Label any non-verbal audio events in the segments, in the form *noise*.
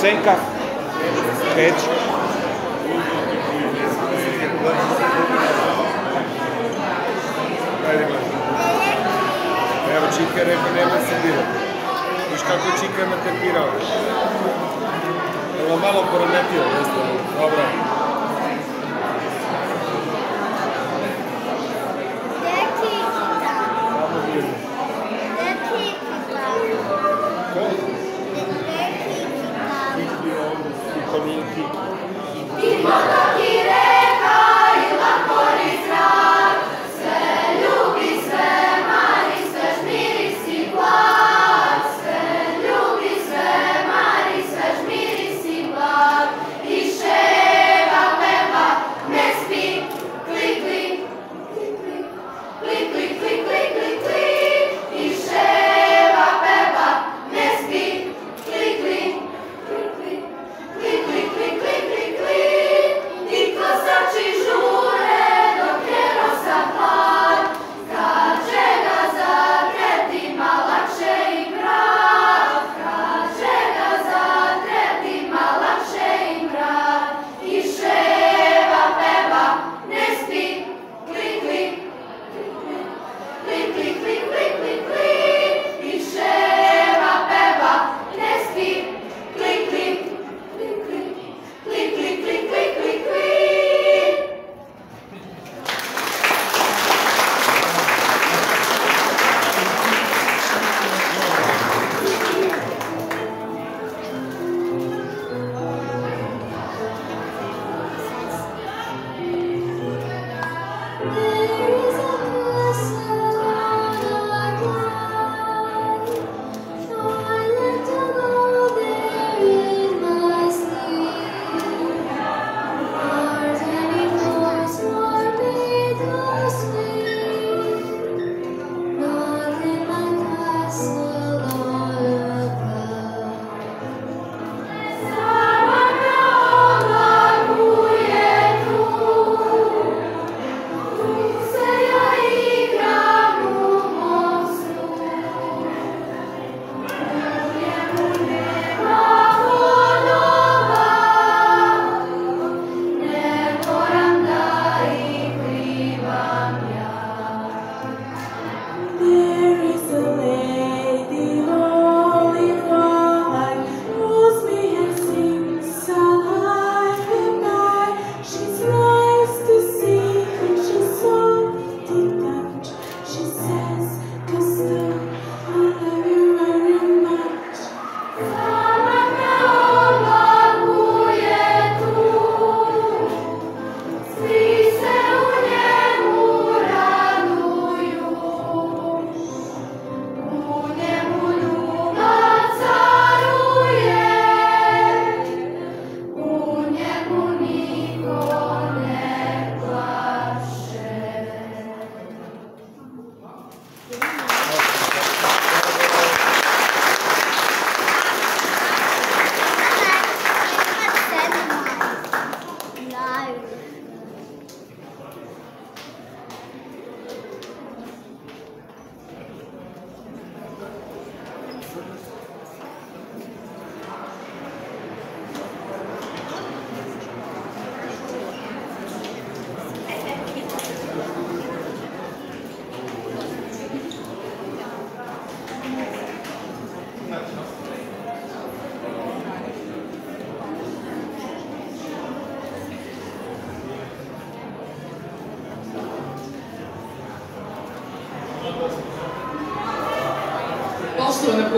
Senka, Peć. Gledaj. Evo, Čika rekao, nemoj se dirati. Viš kako Čika je natempirao. Evo, malo jeste. Dobro. Guadalajara.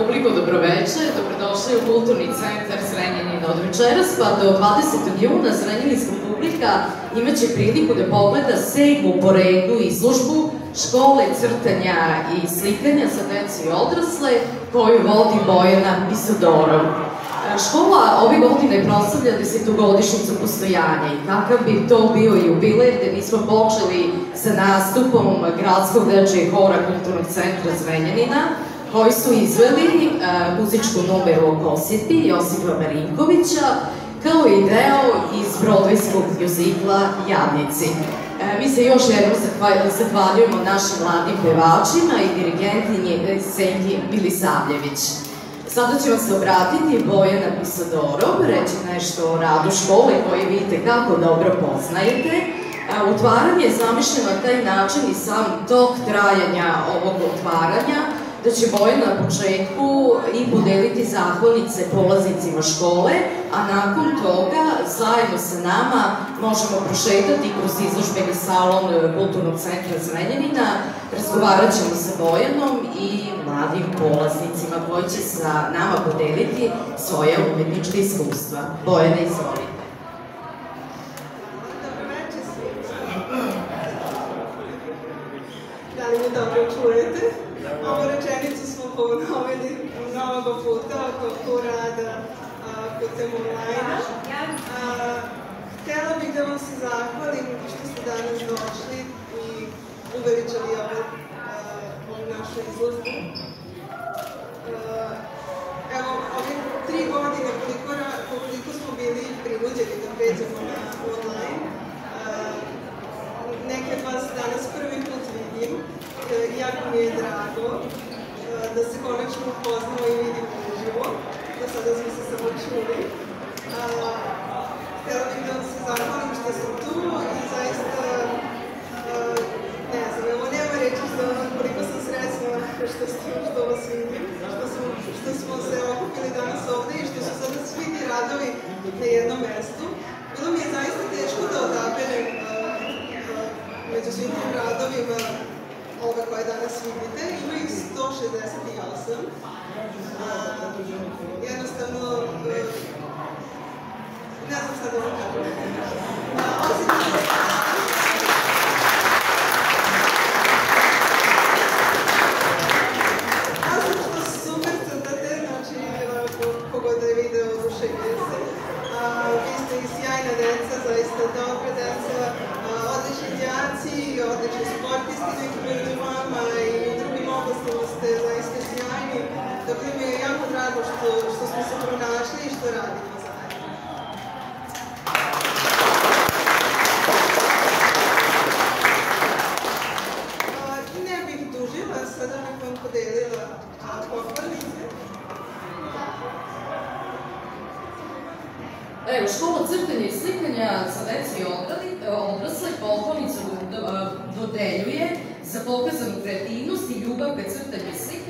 Publiko, dobroveče, dobrodošli u Kulturni centar Zrenjanin od večeras pa do 20. juna Zrenjaninska publika imaće priliku da pogleda sedmu po redu izložbu škole crtanja i slikanja za decu i odrasle koju vodi Bojana Isodorov. Škola ove godine proslavlja desetogodišnjicu postojanja i kakav bi to bio jubiler da nismo počeli sa nastupom Gradskog dečijeg hora Kulturnog centra Zrenjanina, koji su izveli e, muzičku numeru o posjeti Josipa Marinkovića, kao i deo iz brodvijskog mjuzikla Jadnici. E, mi se još jednom zahva- zahvaljujemo našim mladim pevačima i dirigentkinji Senki Milisavljević. Sada će vam se obratiti Bojana Pisadorov, reći nešto o radu škole koji vidite kako dobro poznajete. A, Utvaranje je zamišljeno na taj način i sam tok trajanja ovog otvaranja, da će Bojana na početku i podeliti zahvalnice polaznicima škole, a nakon toga zajedno sa nama možemo prošetati kroz izložbeni salon e, Kulturnog centra Zrenjanina, razgovarat ćemo sa Bojanom i mladim polaznicima koji će sa nama podeliti svoje umetničke iskustva. Bojana, izvolite. Dobro večer svima. Da li me dobro čujete? Ovu rečenicu smo ponovili mnogo puta oko rada putem online. Htjela bih da vam se zahvalim što ste danas došli i uveličali ovu, našu izložbu. Evo, ove tri godine koliko, koliko smo bili prinuđeni da pređemo na online, neke od vas danas prvi put vidim, e, jako mi je drago da se konačno upoznamo i vidimo uživo, do sada smo se samo čuli. Htjela bih da vam se zahvalim što sam tu i zaista, ne znam, evo nema reći za koliko sam srećna što, ste, što vas vidim, što, smo, se okupili danas ovde i što su sada svi ti radovi na jednom mestu. Bilo mi je zaista teško da odaberem među svim tim radovima ove koje danas vidite. Ima ih 168.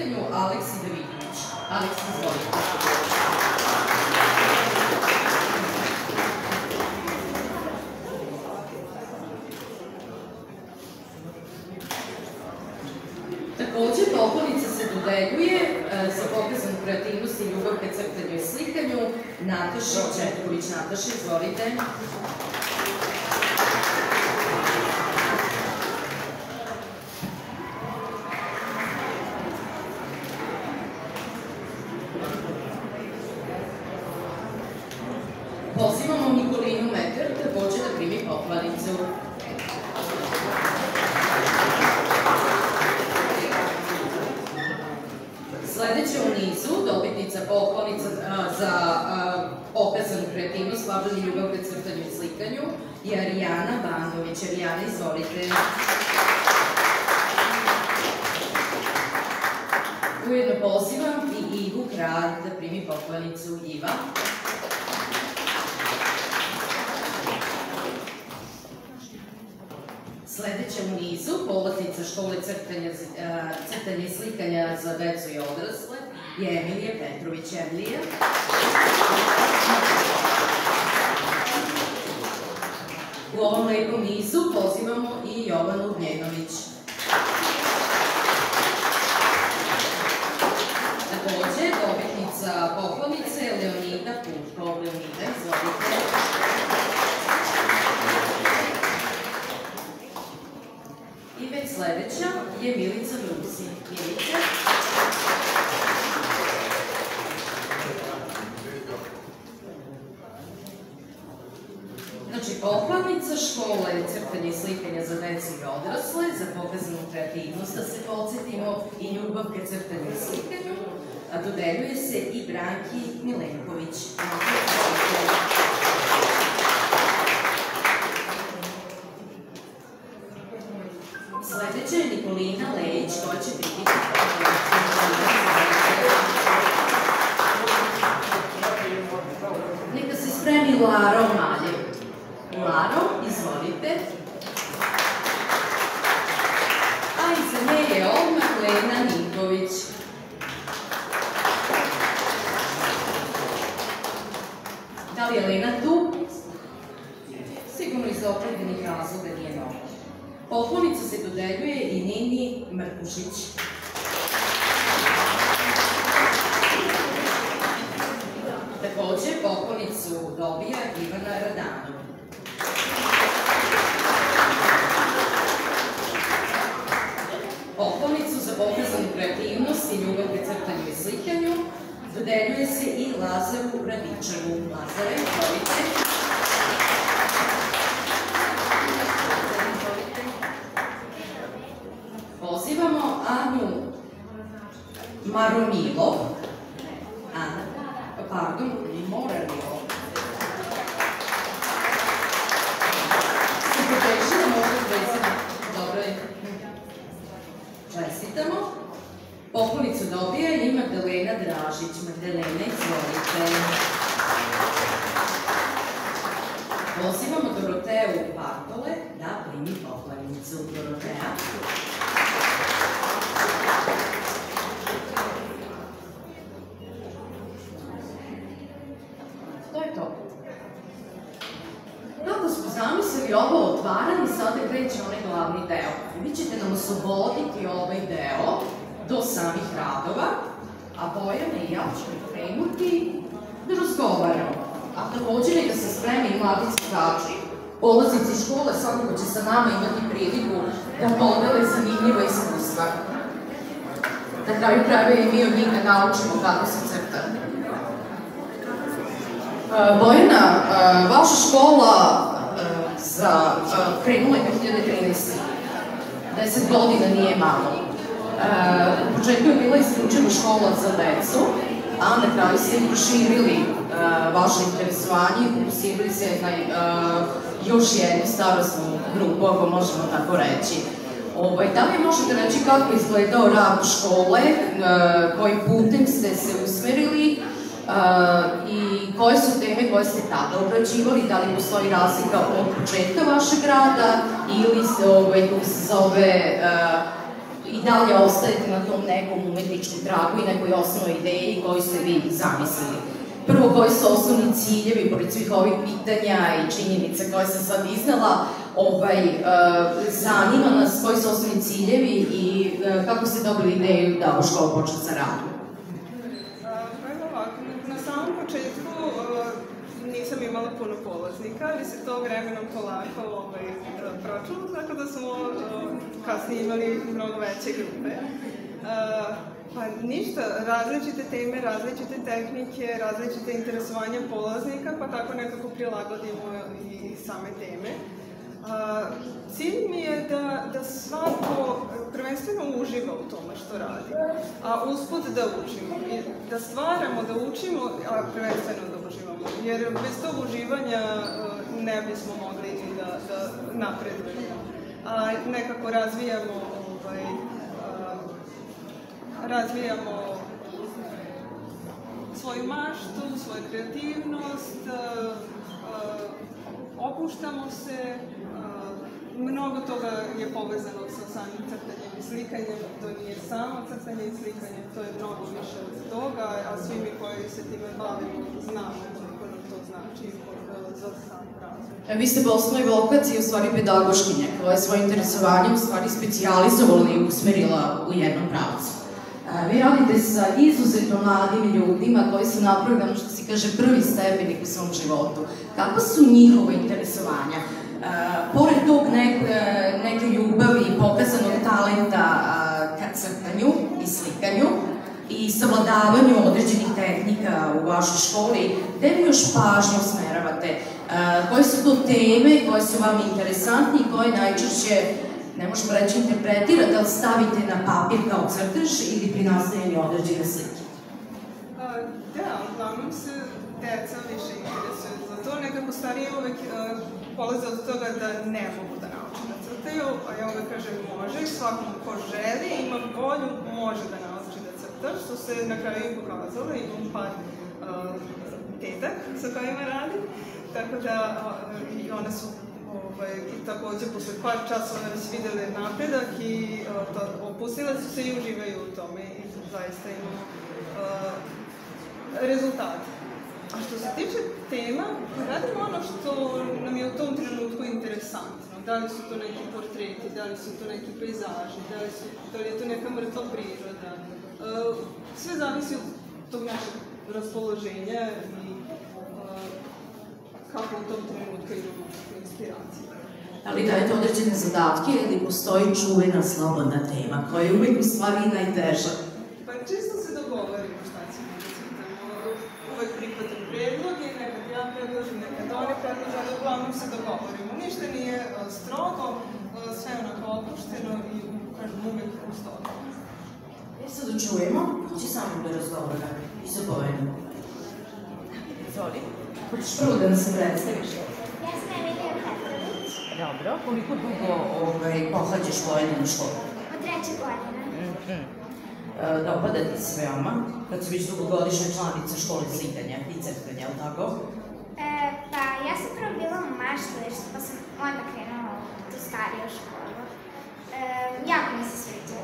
slikanju Aleksi Davidović. Aleksi, izvolite. Takođe, pohvalnica se dodeljuje e, za pokazanu kreativnost i ljubav ka crtanju i slikanju Nataši Četković. Nataša, izvolite. Pozivamo Nikolinu Meter takođe da primi pohvalnicu. Sledeća u nizu, dobitnica pohvalnica a, za a, pokazanu kreativnost, važan i ljubav ka crtanju i slikanju, je Arijana Bandović. Arijana, izvolite. Ujedno pozivam i Ivu Kralj da primi pohvalnicu Iva. Sledeća u nizu, polaznica škole crtanja, i slikanja za decu i odrasle je Emilija Petrović. Emilija. U ovom lepom nizu pozivamo i Jovanu Dnjenović. za decu i odrasle, za pokazanu kreativnost, da se podsjetimo i ljubav ka crtanju slikanju, a dodeljuje se i Branki Milenković. Sledeća je Nikolina Lejić, koja će biti Neka se spremi Lara, dodeljuje se i Lazaru Radičevu. Lazare, izvolite. Pozivamo Anu Maromilov. Ana, pardon, Moramilov. Se poteši da možda predsjednik. Dobro je. Čestitamo. Poklonicu dobija i Magdalena Dražić. Magdalena, izvolite. Pozivamo Doroteu Bartole da primi poklonicu. Dorotea. To je to. Kako smo zamislili ovo otvaranje, sada kreće onaj glavni deo. Vi ćete nam osloboditi ovaj deo do samih radova, a Bojana i ja ćemo krenuti da razgovaramo. A takođe neka se spremi i mladi crtači, polaznici škole svakako će sa nama imati priliku da podele zanimljiva iskustva. Na kraju krajeva i mi od njih da naučimo kako se crta. E, Bojana, e, vaša škola za, krenula je 2013. 10 godina nije malo. U početku je bila isključena škola za decu, a na kraju ste proširili vaše interesovanje i fokusirali se na još jednu starostnu grupu, ako možemo tako reći. Ovaj, da li možete reći kako je izgledao rad škole, kojim putem ste se usmerili i koje su teme koje ste tada obrađivali, da li postoji razlika od početka vašeg rada ili se, ovaj, se zove, i dalje ostajete na tom nekom umetničkom tragu i nekoj osnovnoj ideji koju ste vi zamislili. Prvo, koji su osnovni ciljevi, pored svih ovih pitanja i činjenica koje sam sad iznala, ovaj, uh, zanima nas koji su osnovni ciljevi i uh, kako ste dobili ideju da u školu počne sa radom? Evo ovako, na samom početku uh, nisam imala polaznika, ali se to vremenom polako ovaj, pročulo, tako da smo kasnije imali mnogo veće grupe. Pa ništa, različite teme, različite tehnike, različite interesovanja polaznika, pa tako nekako prilagodimo i same teme. Cilj mi je da, da svako prvenstveno uživa u tome što radi, a usput da učimo. Da stvaramo, da učimo, a prvenstveno da uživamo. Jer bez tog uživanja ne bismo mogli da, da napredujemo. A nekako razvijamo ovaj, razvijamo svoju maštu, svoju kreativnost, a, a, opuštamo se, mnogo toga je povezano sa samim crtanjem i slikanjem, to nije samo crtanje i slikanje, to je mnogo više od toga, a svi mi koji se time bavimo znamo koliko nam to znači za sam razvoj. Vi ste po osnovnoj vokaciji u stvari pedagoškinja koja je svoje interesovanje u stvari specijalizovala i usmerila u jednom pravcu. Vi radite sa izuzetno mladim ljudima koji su napravili ono što se kaže prvi stepenik u svom životu. Kako su njihova interesovanja? Uh, pored tog nek, neke ljubavi i pokazanog talenta uh, ka crtanju i slikanju i savladavanju određenih tehnika u vašoj školi, gde vi još pažnju usmeravate? Uh, koje su to teme koje su vam interesantne i koje najčešće ne možemo reći interpretirate, ali stavite na papir kao crtež ili pri nastajanju određene slike? Da, uglavnom se deca više interesuju za to. Nekako starije uvek polaze od toga da ne mogu da nauče da crtaju, a ja uvek kažem može, svakom ko želi, ima volju, može da nauči da crta, što se na kraju i pokazalo, imam par uh, tetak sa kojima radim. tako da uh, i one su ovaj, i takođe posle par časova već videle napredak i uh, to, opustile su se i uživaju u tome i zaista imamo rezultate. A što se tiče tema, radimo ono što nam je u tom trenutku interesantno. Da li su to neki portreti, da li su to neki pejzaži, da li, su, da li je to neka mrtva priroda. Uh, sve zavisi od tog našeg raspoloženja i uh, kako u tom trenutku imamo inspiraciju. Ali dajete određene zadatke ili postoji čuvena slobodna tema koja je uvijek u stvari najteža? Pa čisto se dogovorimo šta ćemo da citamo. Uvek prihvatam predloge, nekad ja predložim, nekad oni predlože, ali uglavnom se dogovorimo. Ništa nije uh, strogo, uh, sve je onako opušteno i kažem uvek u stogu. E sad da čujemo, ko će samo da razgovara i Bojanu? Izvoli. Hoćeš prvo da nas predstaviš? Ja sam Emilija Petrović, Dobro, koliko dugo ovaj, pohađaš Vojeninu školu? od treće godine. Mm E, dopada ti se veoma, kad si već dugogodišnja članica škole slikanja i crtanja, je li tako? E, pa ja sam prvo bila u maštalištu, pa sam onda krenula u tu stariju školu. E, jako mi se sviđa.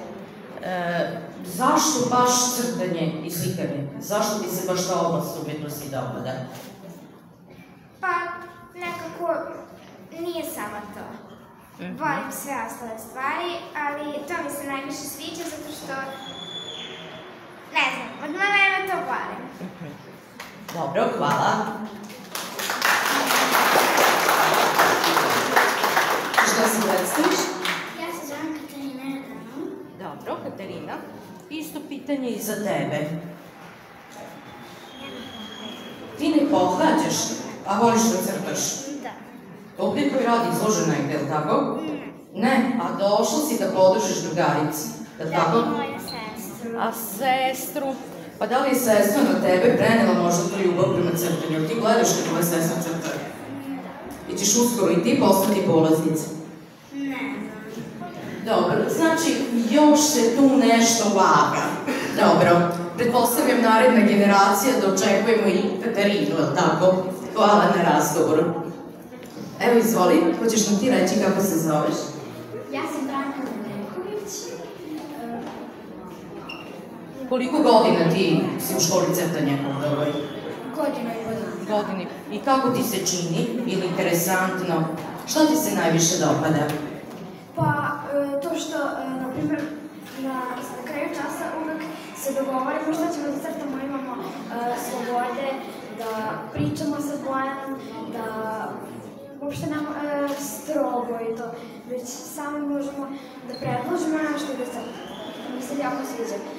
E, zašto baš crtanje i slikanje? Zašto ti se baš ta oblast umjetnosti dopada? Pa nekako nije samo to. Volim sve ostale stvari, ali to mi se najviše sviđa zato što, ne znam, od malena to volim. Dobro, hvala. Katarina. Isto pitanje i za tebe. Ti ne pohađaš, a voliš da crtaš. Da. Ovdje koji radi izložena je, je li tako? Ne, a došla si da podržiš drugarici, je li tako? Da, moju sestru. A sestru? Pa da li je sestra na tebe prenela možda tu ljubav prema crtanju? Jel Ti gledaš kad tvoja sestra crta? I ćeš uskoro i ti postati polaznica. Znači još se tu nešto vaga. Dobro, pretpostavljam naredna generacija da očekujemo i Katarinu, je li tako? Hvala na razgovoru. Evo izvoli, hoćeš nam ti reći kako se zoveš? Ja sam Branka Nedeljković. Koliko godina ti si u školi crtanja? Godinu i po dana. Godini. I kako ti se čini? Ili interesantno? Šta ti se najviše dopada? Pa, e, to što, e, na primjer, na, kraju časa uvek se dogovorimo šta ćemo da crtamo, imamo e, slobode, da pričamo sa Bojanom, da uopšte nam e, strogo i to, već sami možemo da predložimo nešto da crtamo. Mi se jako sviđa slika.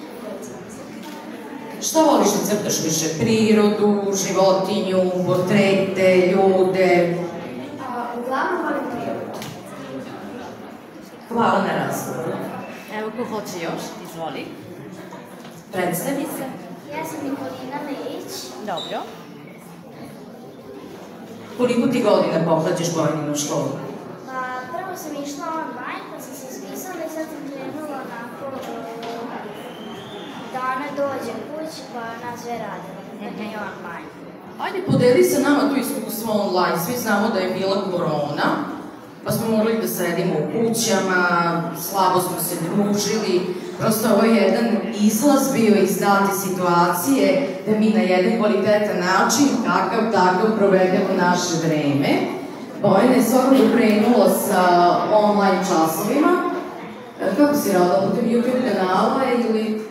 Šta voliš da crtaš više? Prirodu, životinju, portrete, ljude? A, uglavnom volim prirodu. Hvala na razgovoru. Evo ko hoće još, izvoli. Predstavi se. Ja sam Nikolina Lejić. Dobro. Koliko ti godina pohađaš Bojninu školu? Pa, prvo sam išla online, pa sam se ispisala i sad sam krenula onako da ona dođe kući pa nas sve rade, da ne je online. Ajde, podeli sa nama tu iskustvo online. Svi znamo da je bila korona, pa smo morali da sedimo u kućama, slabo smo se družili. Prosto ovo je jedan izlaz bio iz date situacije da mi na jedan kvalitetan način, kakav takav, provedemo naše vreme. Bojana je svakako krenula sa online časovima. E, Kako si radila putem YouTube kanala ili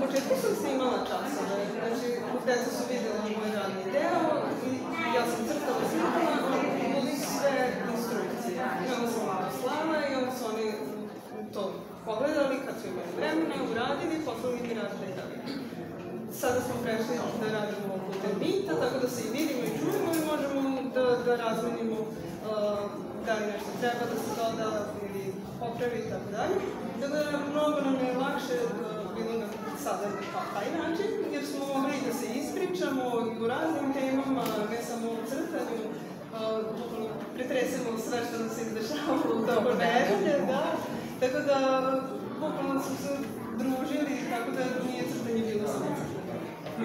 početku sam snimala časove, znači deca su vidjela moj radni deo i ja sam crtala slikama, ali bili sve instrukcije. I onda sam malo slala i onda su oni to pogledali kad su imali vremena, uradili, poslali mi radne dalje. Sada smo prešli da radimo putem Meeta, tako da se i vidimo i čujemo i možemo da, da razmenimo uh, da li nešto treba da se doda ili popravi i tako dalje. Tako da mnogo nam je lakše uh, bilo na sada na ta- taj način, jer smo mogli da se ispričamo i u raznim temama, ne samo o crtanju, pretresemo sve što nam se izdešavalo u toku nedelje, da. Tako da, bukvalno smo se družili, tako da nije crtanje bilo samo.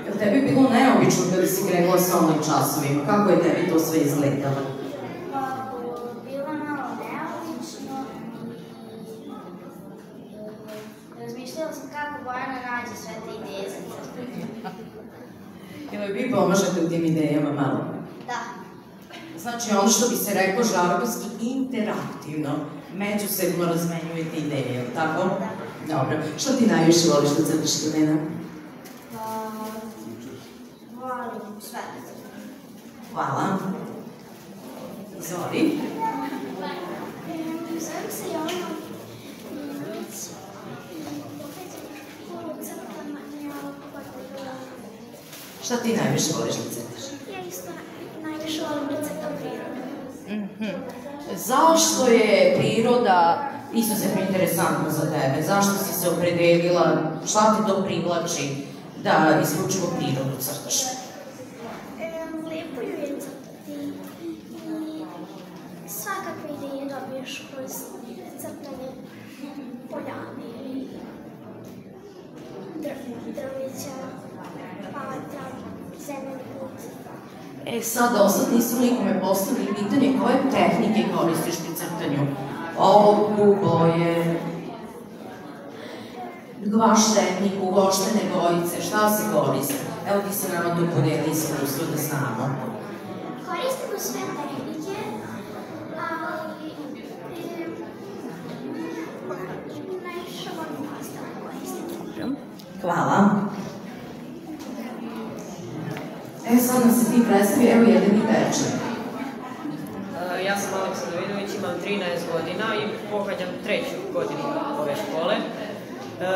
Jel tebi bilo neobično kada si krenula sa online časovima? Kako je tebi to sve izgledalo? Pa, bilo malo neobično i razmišljala sam kako Bojana nađe sve te ideje za crtanje. Jel joj vi pomažete u tim idejama malo? Znači, ono što bi se reklo žargonski interaktivno, međusobno razmenjujete ideje, jel tako? Dobro. Što ti najviše voliš da crtaš, Helena? pa, volim sve. Hvala. Izvoli. Zovem se Jovana Šta ti najviše voliš da crtaš? Ja isto najviše volim prirodu. Zašto je priroda izuzetno interesantna za tebe? Zašto si se opredelila? Šta te to privlači da isključivo prirodu crtaš? Em, lepo ju je crtati i svakakve ideje dobiješ kroz crtanje poljane ili dr- drveća, patra, zemljeni put. E sad, do sad nisu nikome postavili pitanje koje tehnike koristiš pri crtanju? Olovku, boje, gvaš tehniku, voštene bojice, šta se koristi? Evo ti se nama tu podeli iskustvo da znamo. Koristimo sve tehnike. Hvala. Nam se ti predstavi, evo jedan večer. Ja sam Aleksa imam 13 godina i pohađam treću godinu ove škole. E,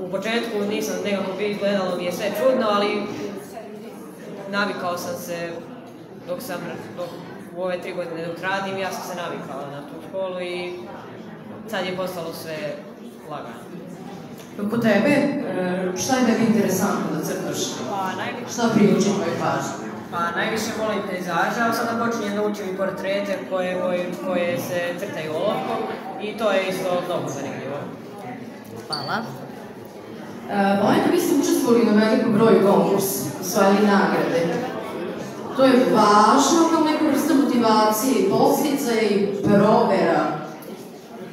u početku nisam nekako bi gledalo mi je sve čudno, ali navikao sam se dok sam dok, u ove tri godine dok radim, ja sam se navikala na tu školu i sad je postalo sve lagano. Kako tebe, e, šta je tebi interesantno da crtaš? Pa najviše Šta priuči tvoju pažnju? Pa najviše volim pejzaže, ali sada počinjem da učim i portrete koje, koje, koje se crtaju olovkom i to je isto mnogo zanimljivo. Hvala. E, Bojana, vi ste učestvovali na velikom broju konkursa, osvajali nagrade. To je važno kao neka vrsta motivacije i podstica i provera.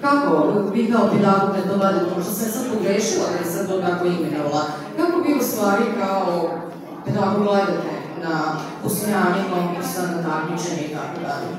Kako vi kao pedagog dobadete, možda sam sad pogrešila da sad to tako imenovala, kako vi u stvari kao pedagog gledate na usvajanje konkursa, na takmičenje i tako dalje?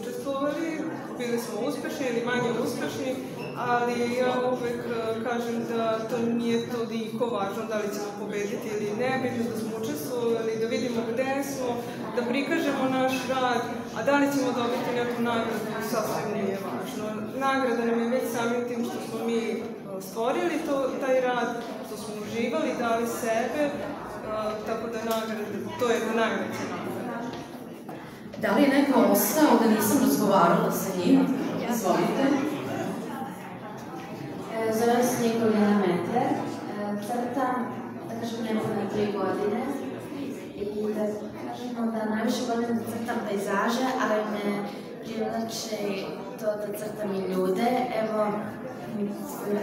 Učestvovali, bili smo uspešni ili manje uspešni, ali ja uvek uh, kažem da to nije toliko važno da li ćemo pobediti ili ne, bitno da smo učestvovali, da vidimo gde smo, da prikažemo naš rad, a da li ćemo dobiti neku nagradu, sasvim nije važno. Nagrada nam je već samim tim što smo mi uh, stvorili to, taj rad, što smo uživali, dali sebe, uh, tako da nagrada, to je nagrada za nagrada. Da li je neko ostao da nisam razgovarala sa njim? Izvolite. E, Zovem se Nikolina Meter, E, crtam, da kažem, nepune tri godine i da kažemo da najviše volim da crtam pejzaže, ali me privlače to da crtam i ljude. Evo,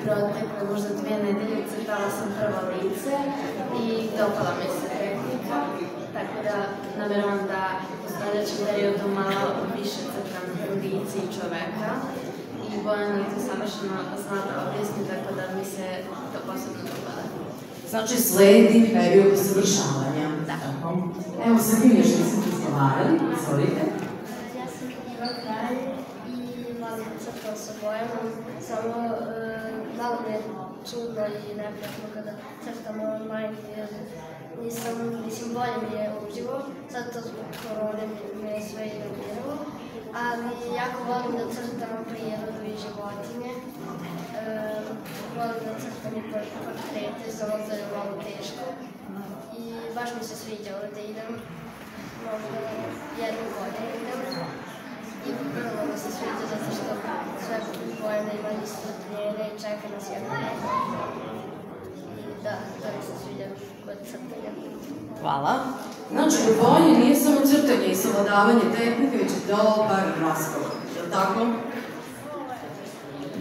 protekle možda dve nedelje crtala sam prvo lice i dopala mi se tehnika, tako da nameravam da u sledećem periodu malo više crtam lice i čoveka i Bojana to savršeno zna da objasni, tako da mi se to posebno. Znači, sledi period usavršavanja. Da. Evo, sa kim još nismo razgovarali, izvolite. Ja sam Iva Kralj i volim crtam sa bojama, samo e, malo mi je čudno i neprijatno kada crtam online jer nisam, mislim, bolje mi je uživo, zato zbog korone je sve iznerviralo, ali jako volim da crtam prirodu i životinje. E, volim da crtam i por- portrete, samo to je malo teško. I baš mi se sviđa ovde idem, možda jednu godinu idem. I vrlo mi se sviđa zato što sve Bojana ima istrpljenje i čeka nas. I da, to mi se sviđa kod crtanja. Hvala. Znači, ljubovanje nije samo crtanje i savladavanje tehnike, već i dobar razgovor. Je li tako?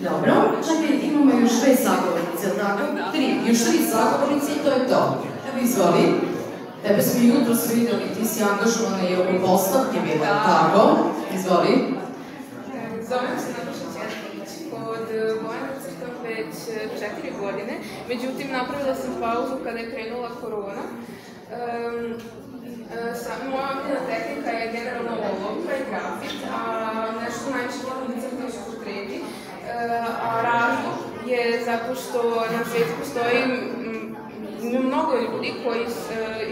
Dobro, čekaj, imamo još dve sagovornice, jel tako? Tri, još tri sagovornice i to je to. Evo izvoli. Tebe smo jutro svi vidjeli, ti si angažovana i oko postavke bila, tako? Izvoli. Zovem se Nataša Ćetković, kod Bojana crtam već e, četiri godine, međutim napravila sam pauzu kada je krenula korona. Moja omiljena tehnika je generalno olovka i grafit, a nešto najviše volim da crtam su portreti. A razlog je zato što na svijetu postoji ima mnogo ljudi koji,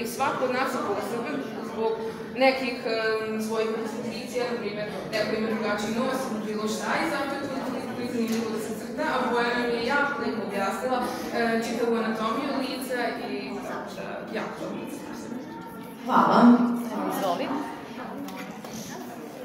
i svako od nas je poseban zbog nekih svojih pozicija, na primjer, neko ima drugačiji nos, bilo šta, i zato je to da se crta, a Bojana mi je jako lepo objasnila e, čitavu anatomiju lica i e, jako lice. Hvala.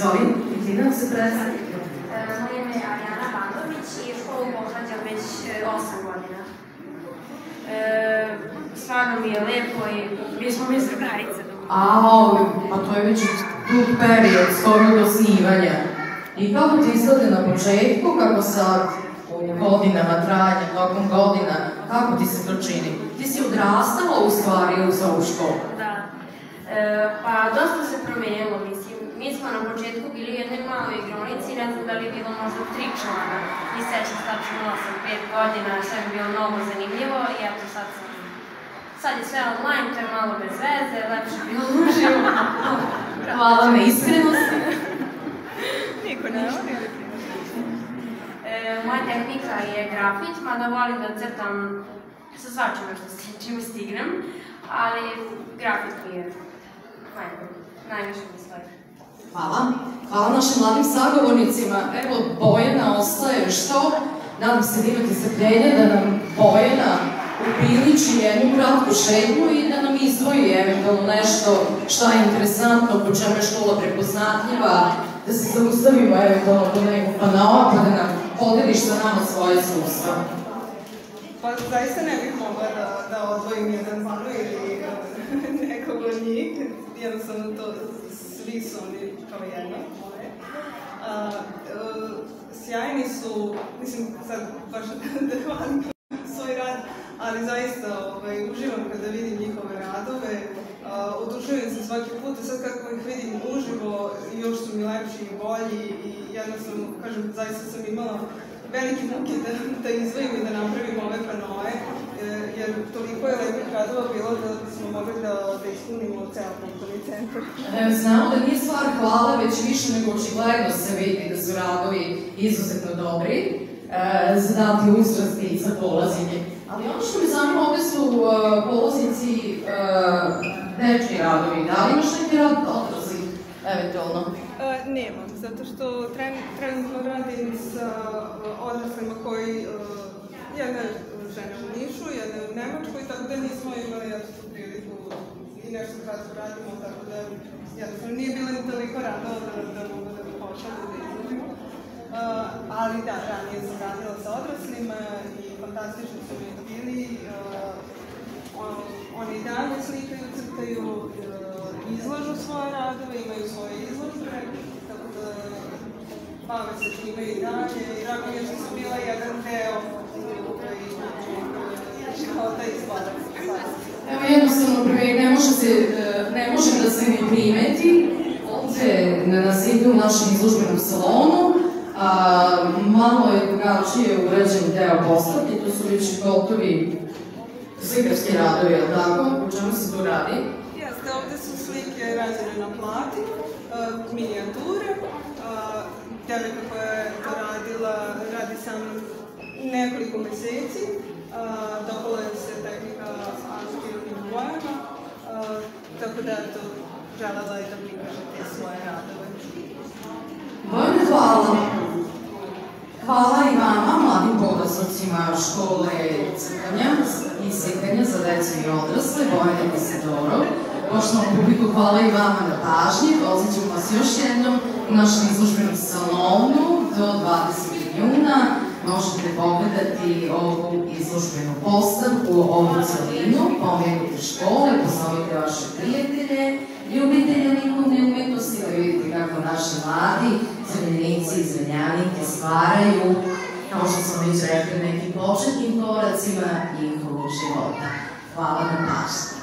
Izvoli, ti nam se predstavi. e, moje ime je Arijana Bandović i školu pohađam već 8 godina. E, stvarno mi je lepo i mi smo mi s drugarice. Au, pa to je već dug period, skoro do snimanja. I kako ti izgleda na početku, kako sad u godinama trajanja, tokom godina, kako ti se to čini? Ti si odrastala u stvari uz ovu školu. Da. E, pa dosta se promijenilo, mislim. Mi smo na početku bili u jednoj maloj igronici, ne znam da li je bilo možda tri člana. I sećam se tačno imala sam pet godina, sve mi je bilo mnogo zanimljivo i eto sad sam Sad je sve online, to je malo bez veze, lepše je bilo *laughs* uživo. Hvala na iskrenosti. Niko ne. E, moja tehnika je grafit, mada volim da crtam sa svačime što se, čime stignem, ali grafit mi je najbolji, najviše mi stoji. Hvala. Hvala našim mladim sagovornicima. Evo, Bojana ostaje što? Nadam se da imate strpljenje da nam Bojana upriliči jednu kratku šetnju i da nam izdvoji eventualno nešto šta je interesantno, po čemu je škola prepoznatljiva, da se zaustavimo eventualno kod nekog panoa pa da nam podeliš sa nama svoje iskustva. Pa zaista ne bih mogla da, odvojim jedan Jednostavno to svi su oni kao jedno. E, sjajni su, mislim sad baš *laughs* da hvalim svoj rad, ali zaista ovaj, uživam kada vidim njihove radove. Odušujem se svaki put, a sad kako ih vidim uživo, još su mi lepši i bolji i jednostavno, kažem, zaista sam imala velike muke da, da izvojim i da napravim ove panoe, e, jer toliko je lepih radova bilo da smo mogli da, da ispunimo ceo kulturni centar. E, Znamo da nije stvar hvala, već više nego očigledno se vidi da su radovi izuzetno dobri, e, za dati uzrast i za polazinje. Ali ono što me zanima ovde su e, polaznici dečji radovi. Da li imaš neki rad odraslih, eventualno? Nemam, zato što tren, trenutno radim sa odraslima koji, e, žena u Nemačkoj, tako da nismo imali ja tu priliku i nešto kratko radimo, tako da jednostavno nije bilo ni toliko radova da, da mogu da pošalju da izložimo. Uh, ali da, ranije sam radila sa odraslima i fantastični su mi bili. Uh, on, oni i dalje slikaju, crtaju, uh, izlažu svoje radove, imaju svoje izložbe, tako da bave se time i dalje. I mi je što sam bila jedan deo. Evo jednostavno prvi, ne može se, e, ne može da se ne primeti ovde na nas u našem izložbenom salonu, malo je drugačije urađen deo postavke, to su već gotovi slikarski radovi, jel tako? O čemu se tu radi? Jeste, ovde su slike rađene na plati, uh, minijature. Devojka koja je to radila, radi sam nekoliko meseci. Dopala je se tehnika aktivnim bojama. Tako da, eto, želela i da prikažete svoje radove. Bojne hvala. Hvala i vama, mladim polaznicima škole crtanja i slikanja za decu i odrasle, Bojane Isidoro. Poštovnom publiku, hvala i vama na pažnji. Ćemo vas još jednom u našem izložbenom salonu do 20. juna. Možete pogledati ovu izložbenu postavku, ovu celinu, pomenute škole, pozovite vaše prijatelje, ljubitelje likovne umetnosti, da vidite kako naši mladi zrenjenici i zrenjanike stvaraju, kao što smo već rekli, nekim početnim koracima njihovog života. Hvala na pažnji.